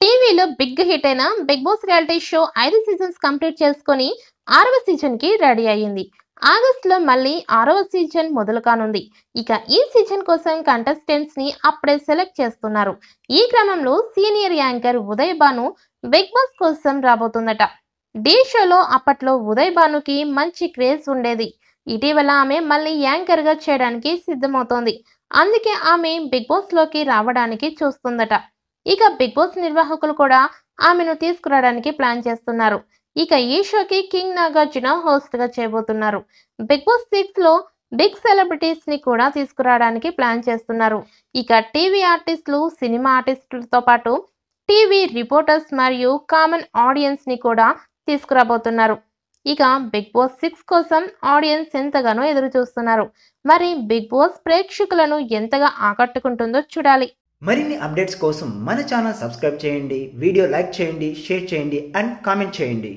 టీవీలో big hit అయిన Bigg Boss reality show ఐదు సీజన్స్ కంప్లీట్ చేసుకొని ఆరవ సీజన్కి రెడీ అయ్యింది. ఆగస్ట్లో మళ్ళీ ఆరవ సీజన్ మొదలు కానుంది. ఇక ఈ సీజన్ కోసం కంటెస్టెంట్స్ని అప్పుడే సెలెక్ట్ చేస్తున్నారు. ఈ క్రమంలో senior anchor Uday Bhanu Bigg Boss కోసం రాబోతుందట. ఢీ షోలో అప్పట్లో ఉదయ్ భానుకి మంచి క్రేజ్ ఉండేది. ఇటీవల ఆమె మళ్ళీ యాంకర్గా చేయడానికి సిద్ధమవుతోంది. అందుకే ఆమె బిగ్ బాస్లోకి రావడానికి చూస్తుందట. ఇక బిగ్ బాస్ నిర్వాహకులు కూడా ఆమెను తీసుకురావడానికి ప్లాన్ చేస్తున్నారు. ఇక ఈ షోకి కింగ్ నాగార్జున హోస్ట్గా చేయబోతున్నారు. బిగ్ బాస్ సిక్స్లో బిగ్ సెలబ్రిటీస్ని కూడా తీసుకురావడానికి ప్లాన్ చేస్తున్నారు. ఇక టీవీ ఆర్టిస్టులు సినిమా ఆర్టిస్టులతో పాటు టీవీ రిపోర్టర్స్ మరియు కామన్ ఆడియన్స్ని కూడా తీసుకురాబోతున్నారు. ఇక బిగ్ బాస్ సిక్స్ కోసం ఆడియన్స్ ఎంతగానో ఎదురు చూస్తున్నారు మరి బిగ్ బాస్ ప్రేక్షకులను ఎంతగా ఆకట్టుకుంటుందో చూడాలి. మరిన్ని అప్డేట్స్ కోసం మన ఛానల్ సబ్స్క్రైబ్ చేయండి వీడియో లైక్ చేయండి షేర్ చేయండి అండ్ కామెంట్ చేయండి.